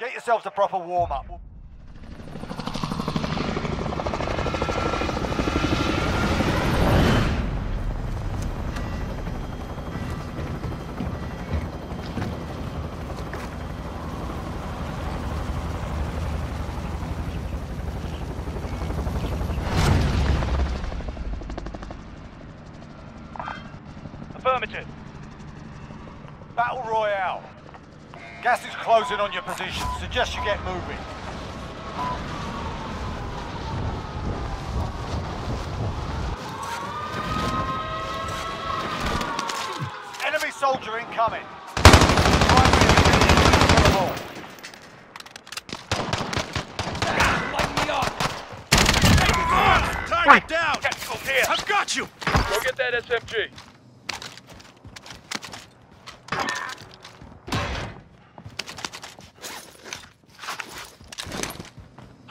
Get yourselves a proper warm-up. Affirmative. Battle Royale. Gas is closing on your position. Suggest you get moving. Enemy soldier incoming. Target down! Tacticals here! I've got you! Go get that SMG.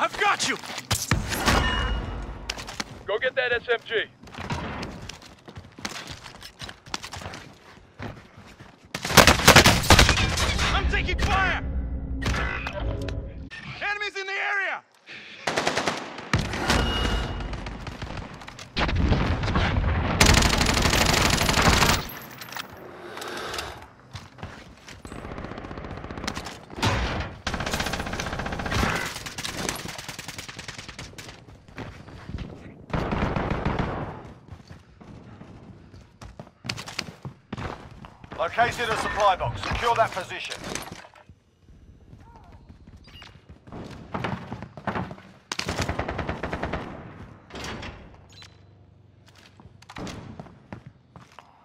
I've got you! Go get that SMG. I'm taking fire! Enemies in the area! Located a supply box. Secure that position.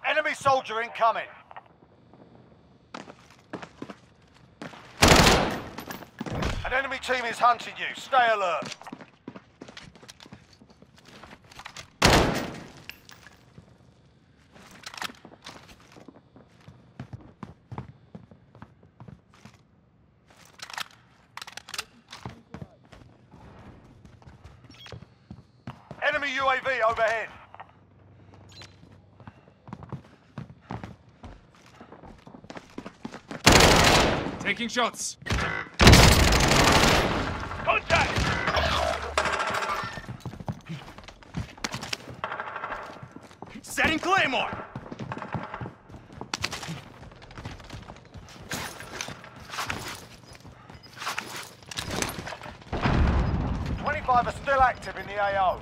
Enemy soldier incoming. An enemy team is hunting you. Stay alert. Enemy UAV overhead. Taking shots. Contact! Setting Claymore! Twenty-five are still active in the AO.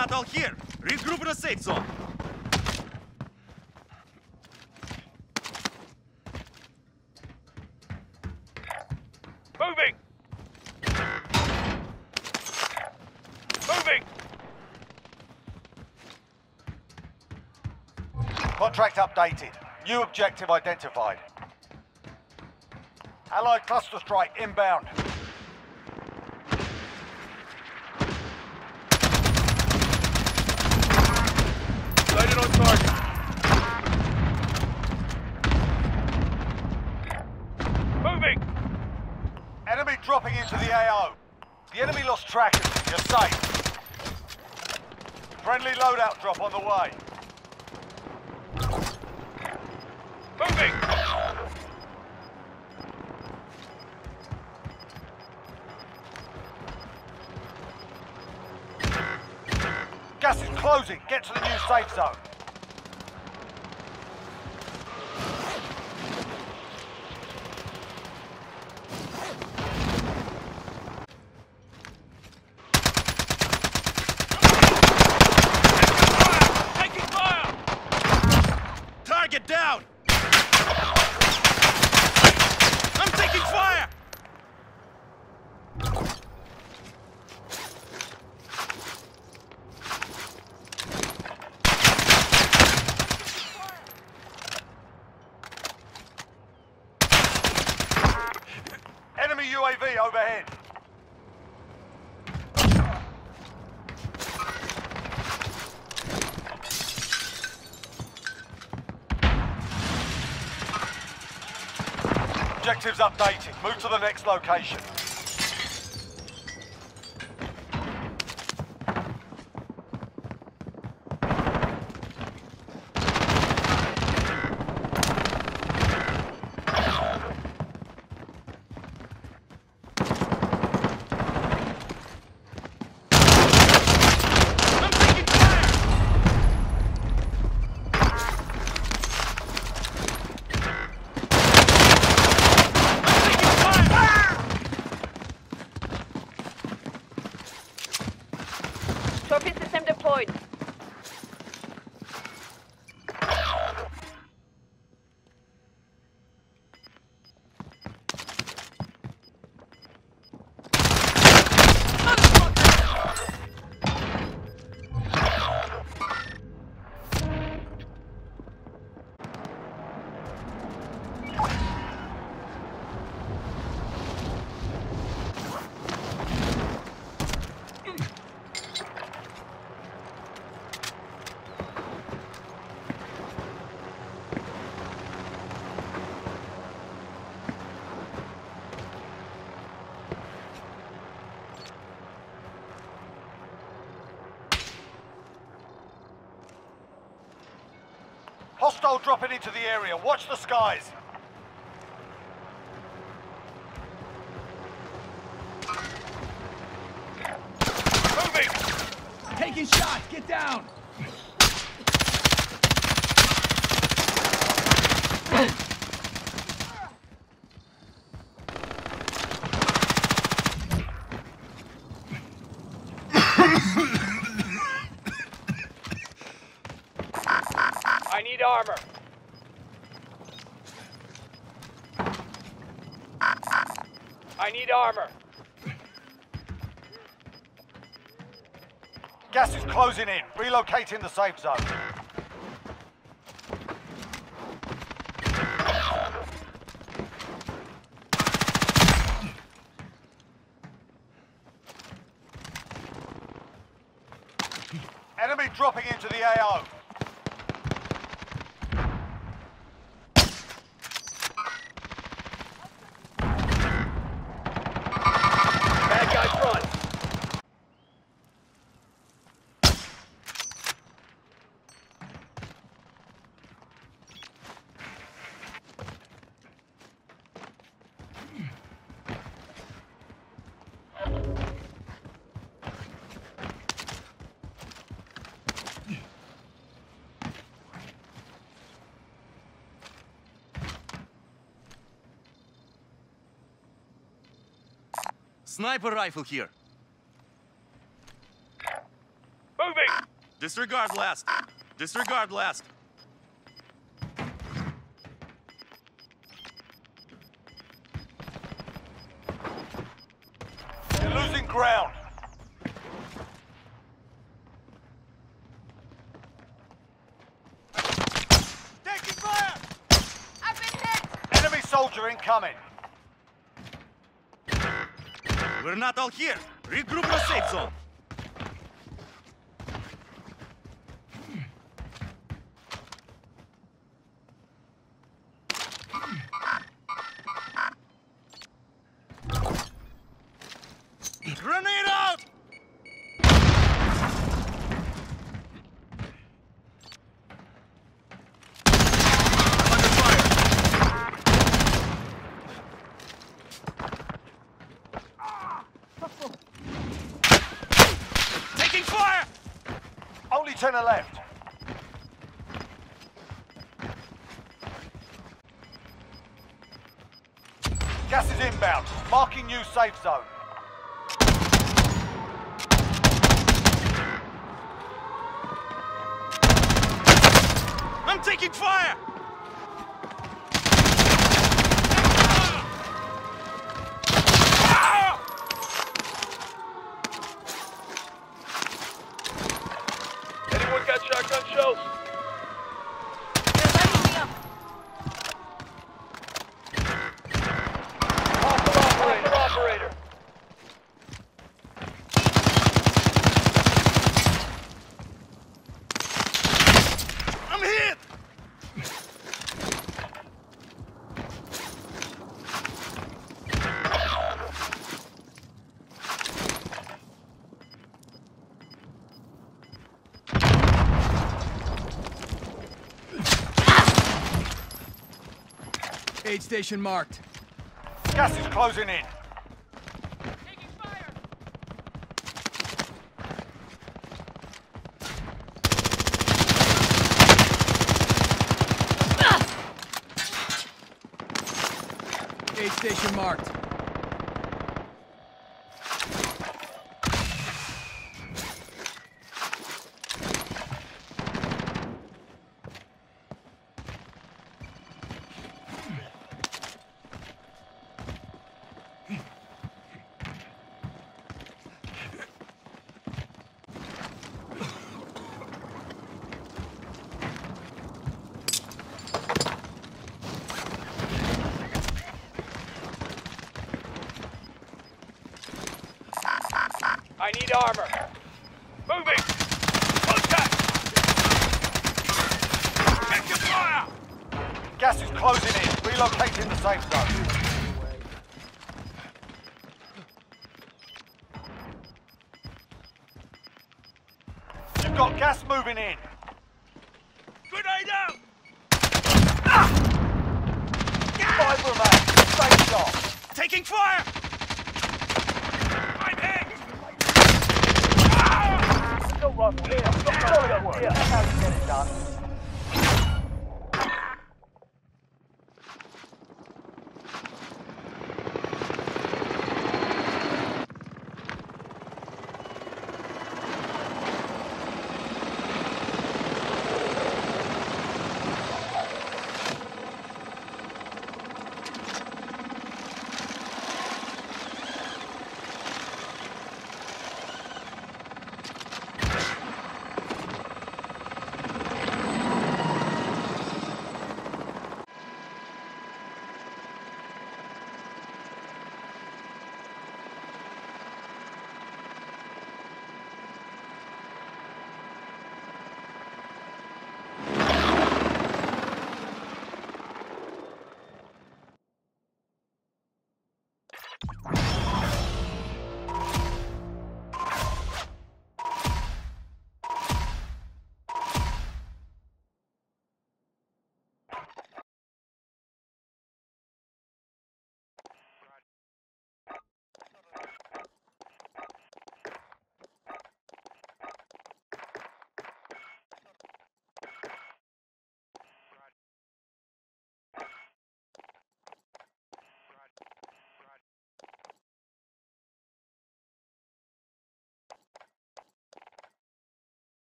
Not all here. Regroup in a safe zone. Moving! Moving! Contract updated. New objective identified. Allied cluster strike inbound. Sighted on target. Moving! Enemy dropping into the AO. The enemy lost trackers. You're safe. Friendly loadout drop on the way. Moving! Gas is closing. Get to the new safe zone. Taking fire! Target down! I'm taking fire! Overhead. Objectives updated. Move to the next location. I'm taking fire! I'm taking fire! Trophy system deployed. Hostile dropping into the area. Watch the skies. Moving! Taking shots! Get down! I need armor. I need armor. Gas is closing in. Relocating the safe zone. Enemy dropping into the AO. Sniper rifle here. Moving! Disregard last. Disregard last. You're losing ground. Taking fire! I've been hit! Enemy soldier incoming. We're not all here. Regroup the safe zone. Ten left. Gas is inbound. Marking new safe zone. I'm taking fire! Anyone got shotgun shells? They're lighting me up. Hostile operator. Hostile operator. Aid station marked. Gas is closing in. Aid station marked. I need armor. Moving! Contact! Your fire! Gas is closing in. Relocating the safe zone. You've got gas moving in. Grenade out! Five remain. Safe shot. Taking fire! I'm hit! Solid work. That's how you get it done.